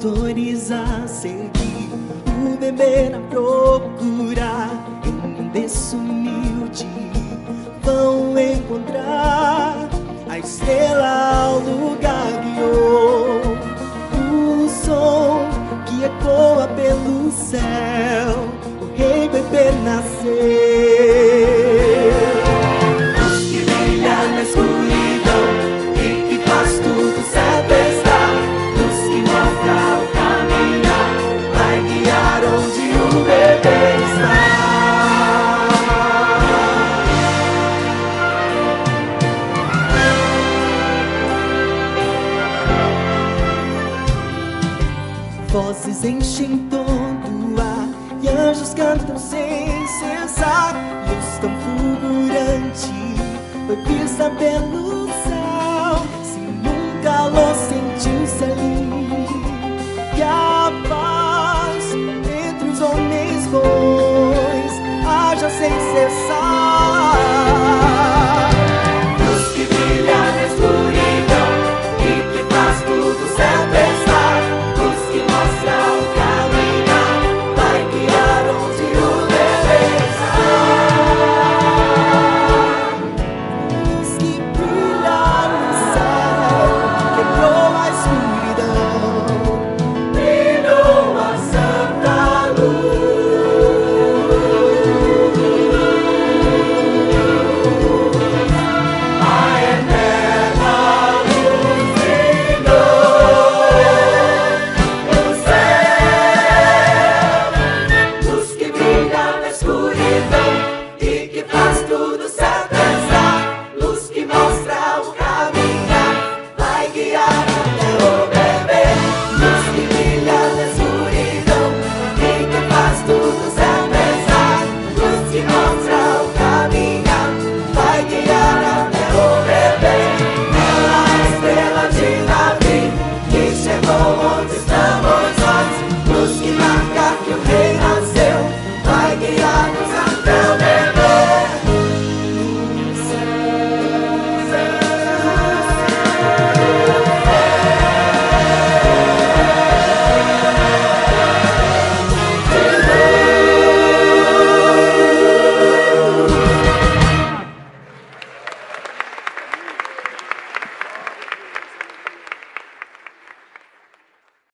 pastores a seguir, o beber a procurar, em um berço humilde. Vão encontrar a estrela ao lugar guiou, o som que ecoa pelo céu, o rei bebê nasceu. Vozes enchem todo o ar E anjos cantam sem cessar Luz tão fulgurante Foi vista pelo